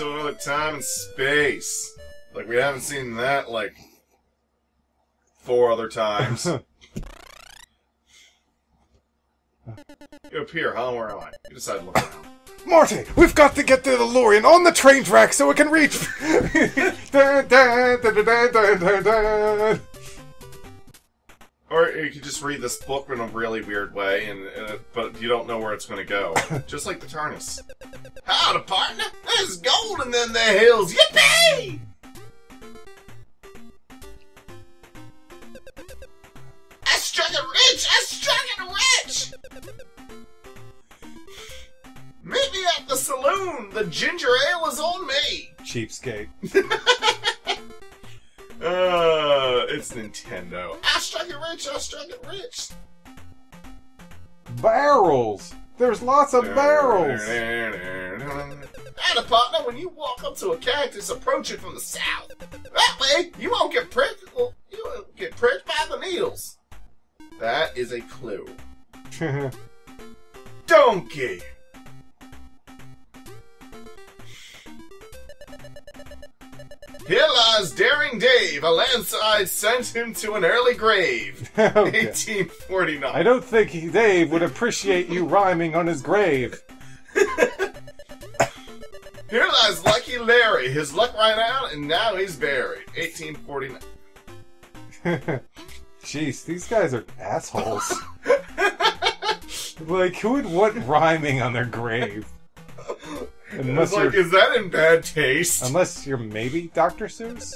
but time and space. Like we haven't seen that like four other times. you appear, huh? Where am I? You decide to look around. Marty, we've got to get to the DeLorean on the train track so it can reach. Or you could just read this book in a really weird way, and uh, but you don't know where it's going to go. just like the TARDIS. Howdy, partner! There's gold in them there hills. Yippee! I struck it rich! I struck it rich! Meet me at the saloon. The ginger ale is on me. Cheapskate. Uh, it's Nintendo. I struck it rich. I struck it rich. Barrels. There's lots of barrels. And a partner, when you walk up to a cactus, approach it from the south. That way, you won't get pricked. Well, you won't get pricked by the needles. That is a clue. Donkey. Here lies Daring Dave. A landslide sent him to an early grave. Okay. 1849. I don't think he- Dave would appreciate you rhyming on his grave. Here lies Lucky Larry. His luck ran out, and now he's buried. 1849. Jeez, these guys are assholes. like, who would want rhyming on their grave? Unless like, is that in bad taste? unless you're maybe Dr. Seuss?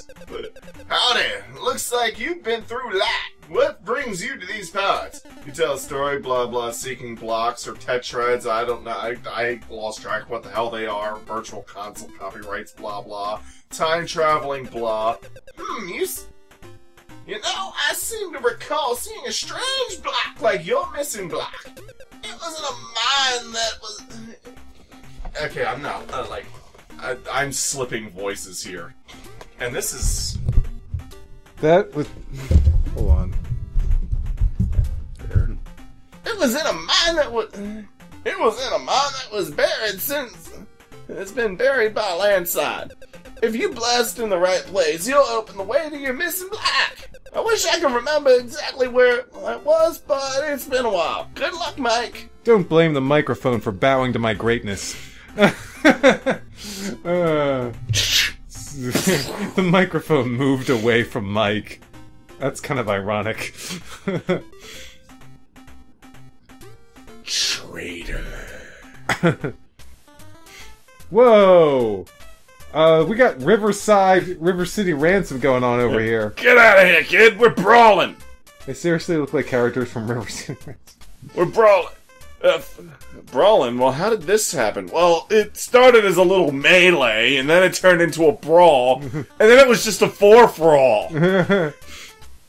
Howdy. Looks like you've been through a lot. What brings you to these parts? You tell a story, blah blah, seeking blocks or tetrads. I don't know. I, I lost track of what the hell they are. Virtual console copyrights, blah blah. Time traveling, blah. Hmm. You. s- You know, I seem to recall seeing a strange block like your missing block. It wasn't a mine that was. Okay, I'm not uh, like. I, I'm slipping voices here, and this is That was. Hold on. There. It was in a mine that was. It was in a mine that was buried since. It's been buried by a landslide. If you blast in the right place, you'll open the way to your missing black. I wish I could remember exactly where it was, but it's been a while. Good luck, Mike. Don't blame the microphone for bowing to my greatness. uh, the microphone moved away from Mike. That's kind of ironic. Traitor. Whoa! Uh, we got Riverside, River City Ransom going on over here. Get out of here, kid. We're brawling. They seriously look like characters from River City Ransom. We're brawling. Uh, brawling? Well, how did this happen? Well, it started as a little melee, and then it turned into a brawl, and then it was just a four for all.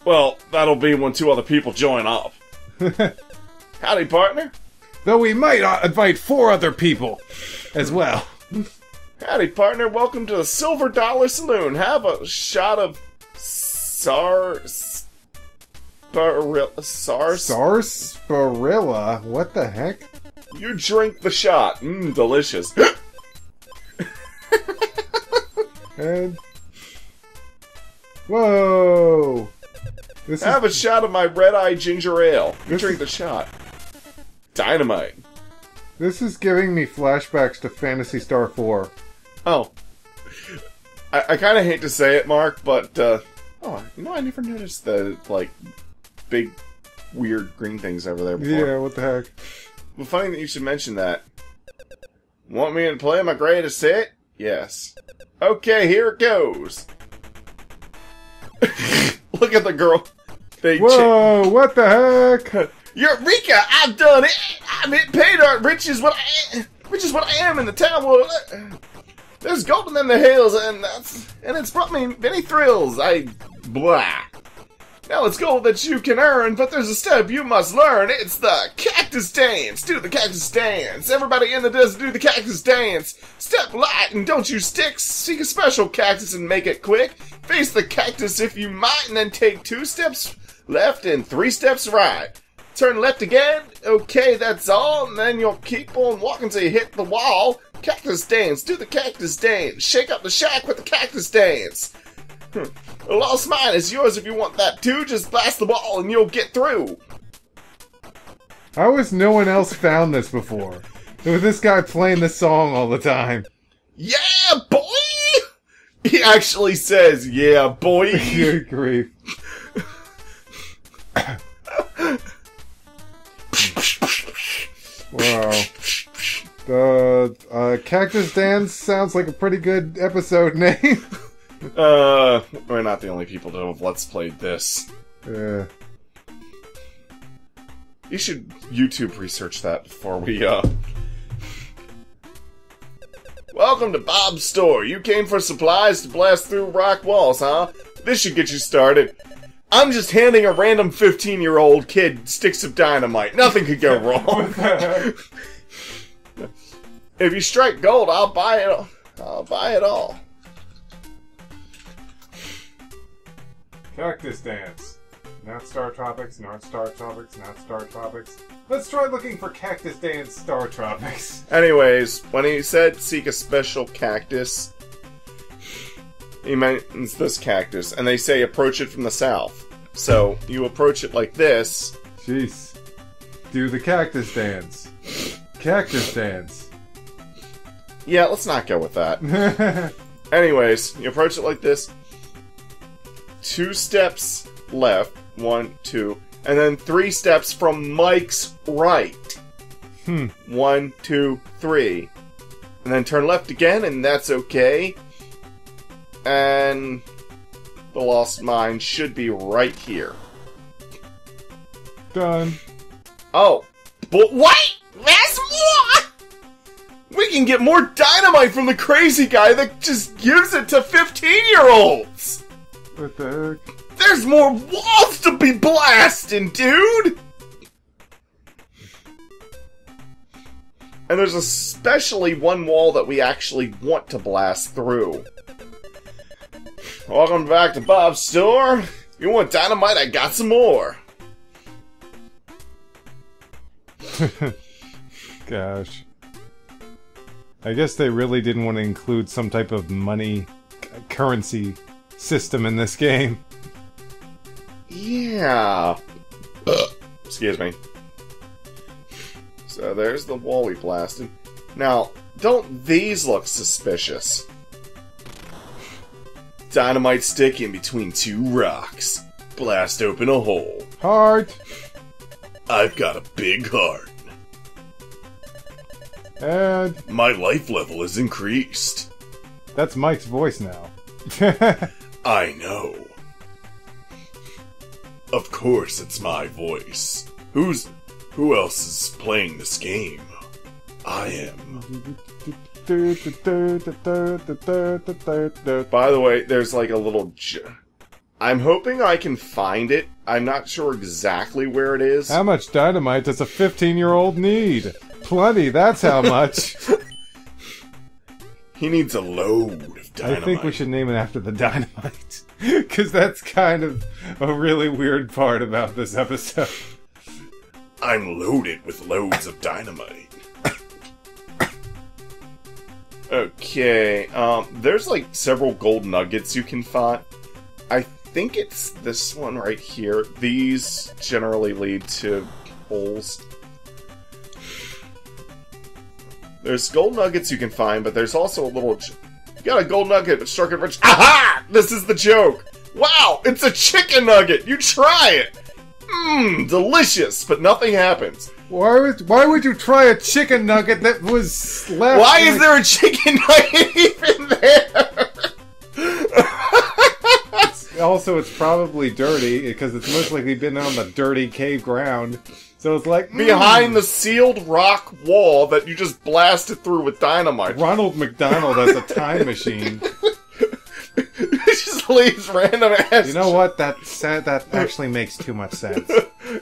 Well, that'll be when two other people join up. Howdy, partner. Though we might uh, invite four other people as well. Howdy, partner. Welcome to the Silver Dollar Saloon. Have a shot of Sar. Sparilla. Sars. Sarsaparilla? What the heck? You drink the shot. Mmm, delicious. And whoa! This Have is a shot of my red eye ginger ale. You drink the shot. Dynamite. this is giving me flashbacks to Phantasy Star Four. Oh. I, I kind of hate to say it, Mark, but, uh, oh, you know, I never noticed the, like, big, weird green things over there before. Yeah, what the heck? Well, funny that you should mention that. Want me to play my greatest hit? Yes. Okay, here it goes. Look at the girl. They cha- Whoa! What the heck? Eureka! I've done it! I'm it paid art. Rich is what I am. Rich is what I am in the town world. There's gold in them the hills, and that's and it's brought me many thrills. I blah. Now it's gold that you can earn, but there's a step you must learn. It's the cactus dance. Do the cactus dance. Everybody in the desert do the cactus dance. Step light and don't use sticks. Seek a special cactus and make it quick. Face the cactus if you might, and then take two steps left and three steps right. Turn left again. Okay, that's all. And then you'll keep on walking till you hit the wall. Cactus dance, do the cactus dance. Shake up the shack with the cactus dance. Hmm. Lost mine is yours if you want that too. Just blast the ball and you'll get through. How has no one else found this before? With this guy playing this song all the time. Yeah, boy! He actually says, yeah, boy. Good grief. wow. The uh, Cactus Dance sounds like a pretty good episode name. Uh, we're not the only people to have let's played this. You should YouTube research that before we, uh... Welcome to Bob's store. You came for supplies to blast through rock walls, huh? This should get you started. I'm just handing a random 15 year old kid sticks of dynamite. Nothing could go wrong. if you strike gold, I'll buy it. I'll buy it all. Cactus Dance. Not Star Tropics, not Star Tropics, not Star Tropics. Let's try looking for Cactus Dance Star Tropics. Anyways, when he said seek a special cactus, he means this cactus, and they say approach it from the south. So you approach it like this. Jeez. Do the Cactus Dance. Cactus Dance. Yeah, let's not go with that. Anyways, you approach it like this. Two steps left. One, two. And then three steps from Mike's right. Hmm. One, two, three. And then turn left again, and that's okay. And the lost mine should be right here. Done. Oh, but wait! There's more! We can get more dynamite from the crazy guy that just gives it to 15 year olds! What the heck? There's more walls to be blasting, dude! And there's especially one wall that we actually want to blast through. Welcome back to Bob's store. You want dynamite? I got some more. Gosh. I guess they really didn't want to include some type of money currency system in this game. Yeah. Excuse me. So there's the wall we blasted. Now, don't these look suspicious? Dynamite stick in between two rocks. Blast open a hole. Heart! I've got a big heart. And My life level is increased. that's Mike's voice now. I know. Of course it's my voice. Who's who else is playing this game? I am. By the way, there's like a little. J- I'm hoping I can find it. I'm not sure exactly where it is. How much dynamite does a 15 year old need? Plenty, that's how much. He needs a load of dynamite. I think we should name it after the dynamite. Because that's kind of a really weird part about this episode. I'm loaded with loads of dynamite. okay, um, there's like several gold nuggets you can find. I think it's this one right here. These generally lead to holes. There's gold nuggets you can find, but there's also a little. You got a gold nugget, but struck it rich. Aha! This is the joke. Wow, it's a chicken nugget. You try it. Mmm, delicious, but nothing happens. Why would, why would you try a chicken nugget that was left? Why is there a chicken nugget even there? Also, it's probably dirty because it's most likely been on the dirty cave ground. So it's like mm, Behind the sealed rock wall that you just blasted through with dynamite. Ronald McDonald has a time machine. it just leaves random ass. You know what? That sa- that actually makes too much sense.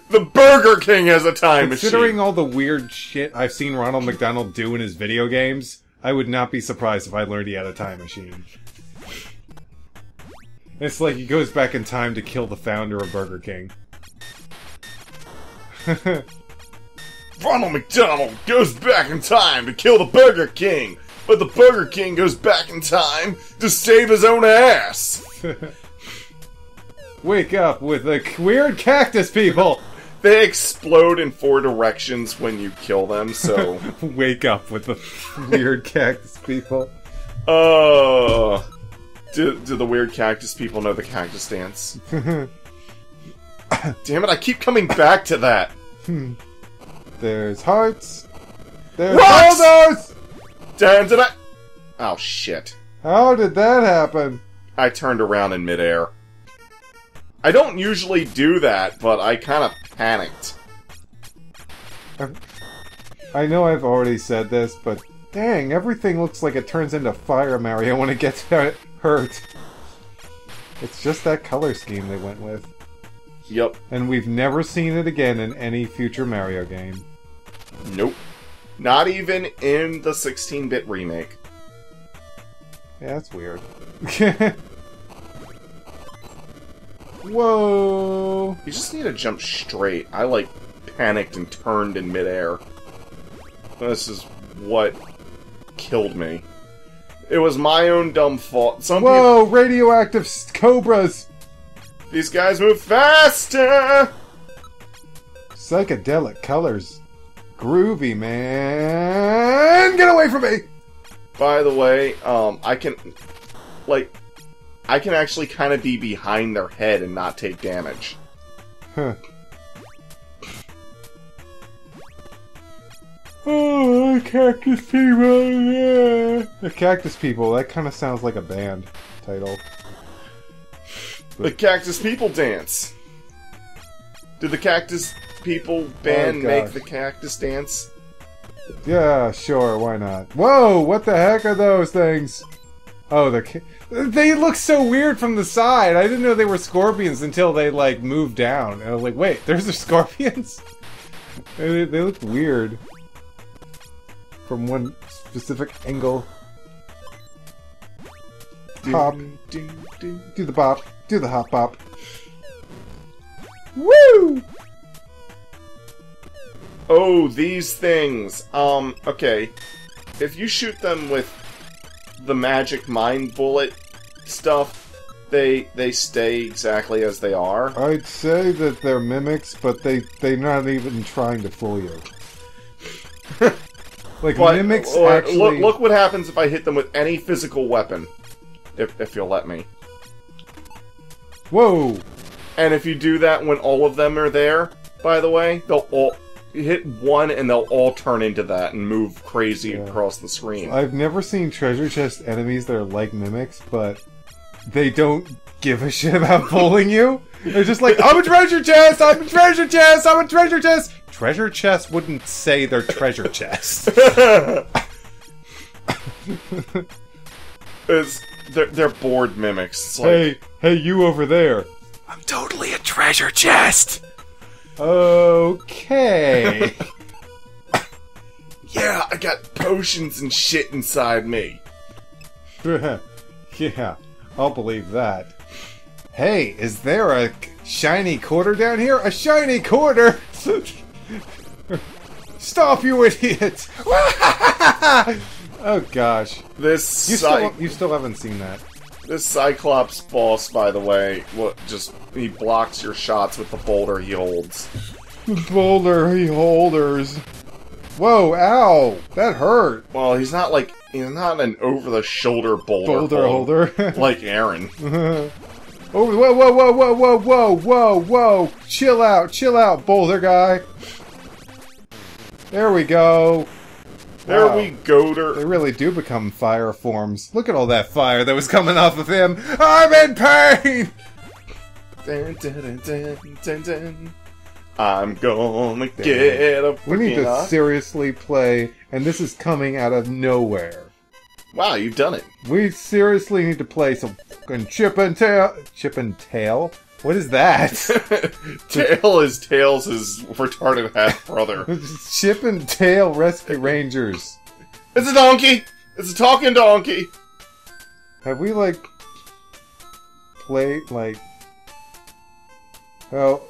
The Burger King has a time Considering machine. all the weird shit I've seen Ronald McDonald do in his video games, I would not be surprised if I learned he had a time machine. It's like he goes back in time to kill the founder of Burger King. Ronald McDonald goes back in time to kill the Burger King. but the Burger King goes back in time to save his own ass. Wake up with the weird cactus people! They explode in four directions when you kill them, so. Wake up with the weird cactus people. Uh. Do, do the weird cactus people know the cactus dance? Damn it, I keep coming back to that. Hmm. There's hearts. There's boulders! Damn, did I. Oh, shit. How did that happen? I turned around in midair. I don't usually do that, but I kind of panicked. I know I've already said this, but dang, everything looks like it turns into fire Mario when it gets hurt. It's just that color scheme they went with. Yep. And we've never seen it again in any future Mario game. Nope. Not even in the 16 bit remake. Yeah, that's weird. Whoa! You just need to jump straight. I, like, panicked and turned in midair. This is what killed me. It was my own dumb fault. Some people. Whoa! Radioactive cobras! These guys move faster! Psychedelic colors. Groovy, man! Get away from me! By the way, um, I can, like, I can actually kind of be behind their head and not take damage. Huh. Oh, cactus people! Yeah. The cactus people. That kind of sounds like a band title. The Cactus People Dance. Did the Cactus People oh, band Oh, make the Cactus Dance? Yeah, sure. Why not? Whoa! What the heck are those things? Oh, the ca- they look so weird from the side. I didn't know they were scorpions until they like moved down. And I was like, wait, there's the scorpions. they, they look weird from one specific angle. Hop. Do the bop. Do the hop bop. Woo! Oh, these things. Um, okay. If you shoot them with the magic mind bullet stuff, they they stay exactly as they are. I'd say that they're mimics, but they they're not even trying to fool you. like But mimics or- actually. look, look what happens if I hit them with any physical weapon. If, if you'll let me. Whoa! And if you do that when all of them are there, by the way, they'll all hit one and they'll all turn into that and move crazy Yeah. across the screen. I've never seen treasure chest enemies that are like mimics, but they don't give a shit about fooling you. They're just like, I'm a treasure chest. I'm a treasure chest. I'm a treasure chest. Treasure chest wouldn't say they're treasure chest. It's, they're, they're bored mimics. Like, hey, hey, you over there. I'm totally a treasure chest. Okay. Yeah, I got potions and shit inside me. yeah, I'll believe that. Hey, is there a shiny quarter down here? A shiny quarter! Stop, you idiot! oh gosh, This you still you still haven't seen that. this Cyclops boss, by the way, what just he blocks your shots with the boulder he holds. The boulder he holders. Whoa! Ow! That hurt. Well, he's not like he's not an over-the-shoulder boulder, Boulder holder holder. like Aaron. oh, whoa, whoa, whoa, whoa, whoa, whoa, whoa, whoa! Chill out, chill out, Boulder guy. There we go. There Wow. we go. They really do become fire forms. Look at all that fire that was coming off of him. I'm in pain. Dun, dun, dun. I'm gonna get a We need to freaking- uh, seriously play, and this is coming out of nowhere. Wow, you've done it. We seriously need to play some fucking Chip and Tail. Chip and Tail? What is that? Tail is Tails' is retarded half brother. Chip and Tail Rescue Rangers. It's a donkey. It's a talking donkey. Have we like played like? Oh,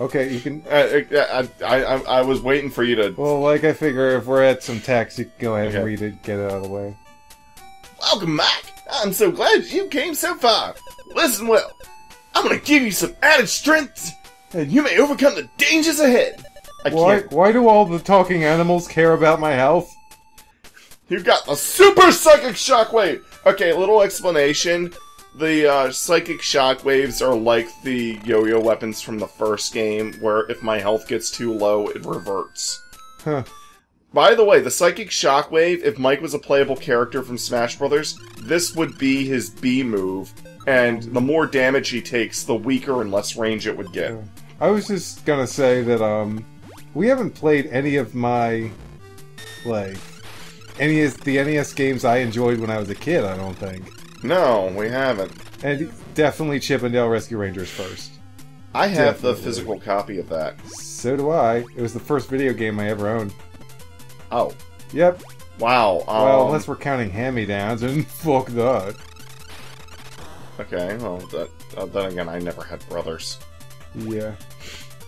okay. You can. Uh, I, I, I, I was waiting for you to. Well, like I figure, if we're at some text, you can go ahead and read it, get it out of the way. Welcome, Mike. I'm so glad you came so far. Listen well. I'm gonna give you some added strength, and you may overcome the dangers ahead. I Why, can't. why do all the talking animals care about my health? You've got the super psychic shockwave. Okay, little explanation. The uh, psychic shockwaves are like the yo-yo weapons from the first game, where if my health gets too low, it reverts. Huh. By the way, the psychic shockwave, if Mike was a playable character from Smash Brothers, this would be his B move, and the more damage he takes, the weaker and less range it would get. I was just gonna say that um, we haven't played any of my like any of the NES games I enjoyed when I was a kid. I don't think, No, we haven't. and definitely Chippendale Rescue Rangers first. I have the physical copy of that. So do I. It was the first video game I ever owned. Oh, Yep. wow. Um, Well, unless we're counting hand-me-downs, and fuck that. Okay, well, that, uh, then again, I never had brothers. Yeah.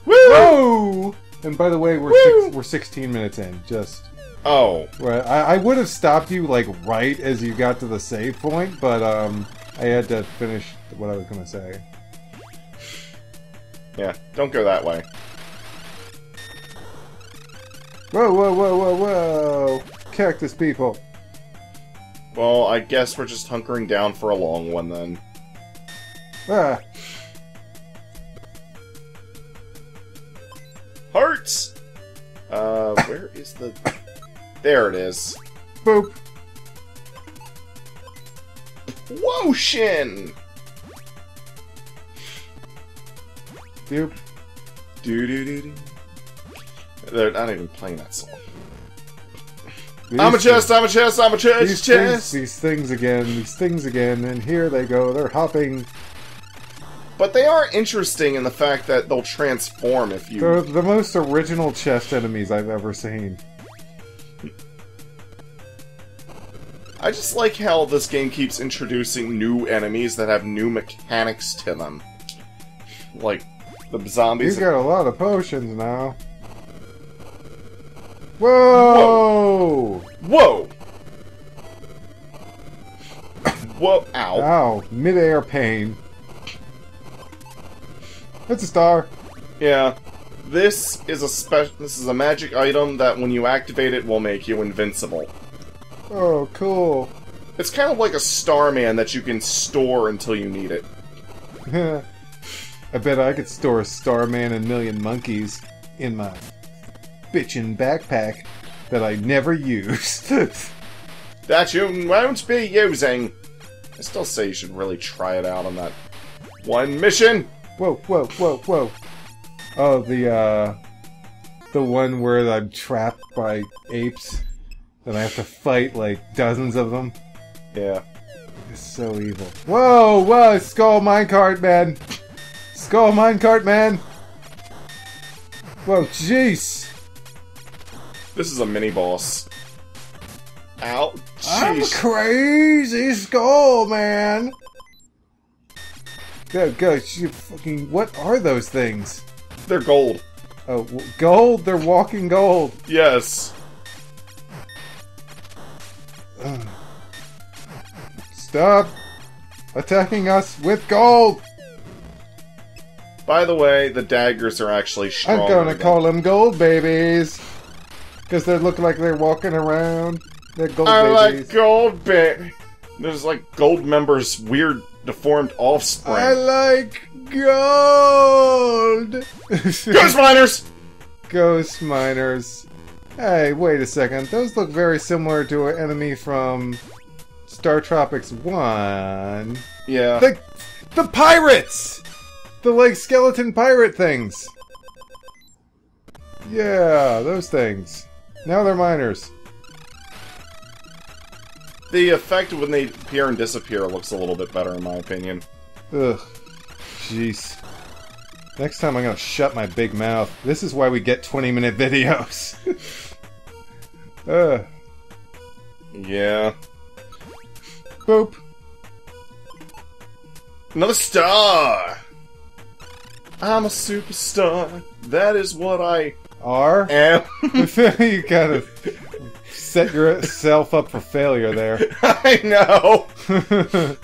Woo! Whoa! And by the way, we're six, we're 16 minutes in. Just Oh, Right, I, I would have stopped you like right as you got to the save point, but um, I had to finish what I was gonna say. yeah, don't go that way. Whoa, whoa, whoa, whoa, whoa! Cactus people. Well, I guess we're just hunkering down for a long one then. Ah, Hearts! Uh, where is the... There it is. boop. Shin! Doop. Do do do do. They're not even playing that song. These I'm a chest, I'm a chest, I'm a These chest, things, these things again, these things again, and here they go. They're hopping. But they are interesting in the fact that they'll transform if you... They're the most original chest enemies I've ever seen. I just like how this game keeps introducing new enemies that have new mechanics to them. Like, the He's zombies... got a lot of potions now. Whoa! Whoa! Whoa, ow. Ow! Mid-air pain. That's a star. Yeah. This is a special. This is a magic item that when you activate it will make you invincible. Oh, cool. It's kind of like a Starman that you can store until you need it. I bet I could store a Starman and Million Monkeys in my bitchin' backpack that I never used. That you won't be using. I still say you should really try it out on that one mission. whoa, whoa, whoa, whoa. Oh, the, uh, the one where I'm trapped by apes and I have to fight like dozens of them. Yeah. It's so evil. Whoa, whoa, skull minecart man! Skull minecart man! Whoa, jeez! This is a mini boss. Ow. I'm crazy skull man! Go, go, you fucking. What are those things? They're gold. Oh, w- gold? They're walking gold. Yes. Ugh. Stop attacking us with gold! By the way, the daggers are actually stronger. I'm gonna call them gold babies. Because they look like they're walking around. They're gold I babies. like gold bit. There's like Goldmember's weird deformed offspring. I like gold! Ghost miners! Ghost miners. Hey, wait a second. Those look very similar to an enemy from Star Tropics 1. Yeah. The, the pirates! The, like, skeleton pirate things. Yeah, those things. Now they're miners. The effect when they appear and disappear looks a little bit better, in my opinion. Ugh. Jeez. Next time I'm gonna shut my big mouth. This is why we get 20 minute videos. Ugh. Yeah. Boop. Another star! I'm a superstar. That is what I R? am. you kind of set yourself up for failure there. I know.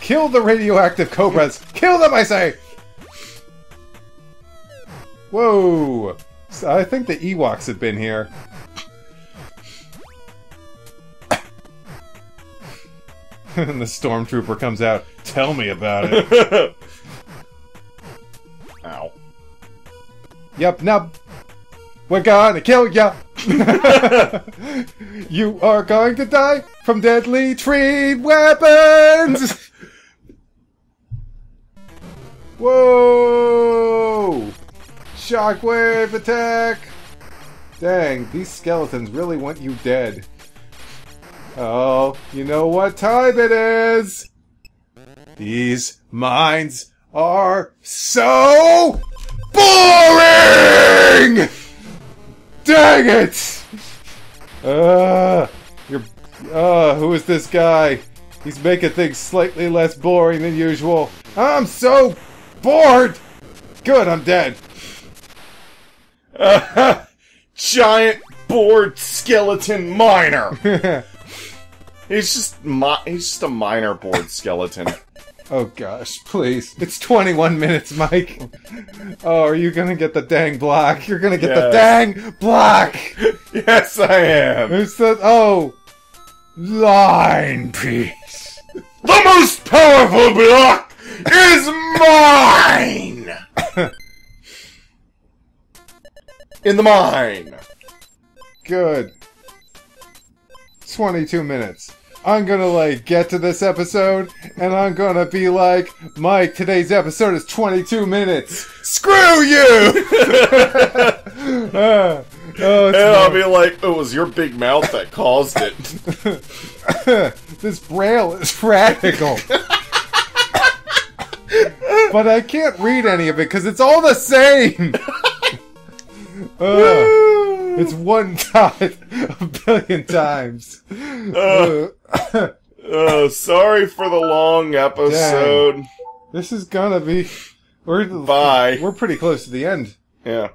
Kill the radioactive cobras! Kill them, I say! Whoa! So I think the Ewoks have been here. and the stormtrooper comes out. Tell me about it. Yep, now we're gonna kill ya. you are going to die from deadly tree weapons. Whoa! Shockwave attack! Dang, these skeletons really want you dead. Oh, you know what time it is? These mines are so boring! Dang it! Uh, you're, uh, who is this guy? He's making things slightly less boring than usual. I'm so bored! Good, I'm dead. Giant bored skeleton miner. He's just he's just a minor bored skeleton. Oh gosh, please. It's 21 minutes, Mike. Oh, are you gonna get the dang block? You're gonna get the dang block! yes, I am. It's the, oh, line piece. The most powerful block is mine. In the mine. Good. 22 minutes. I'm gonna like get to this episode and I'm gonna be like, Mike, today's episode is 22 minutes. Screw you! Ah, oh, and I'll be like, it was your big mouth that caused it. this braille is radical. but I can't read any of it because it's all the same. Ugh. It's one dot a billion times. Uh, uh, sorry for the long episode. this is gonna be. We're Bye. We're pretty close to the end. Yeah.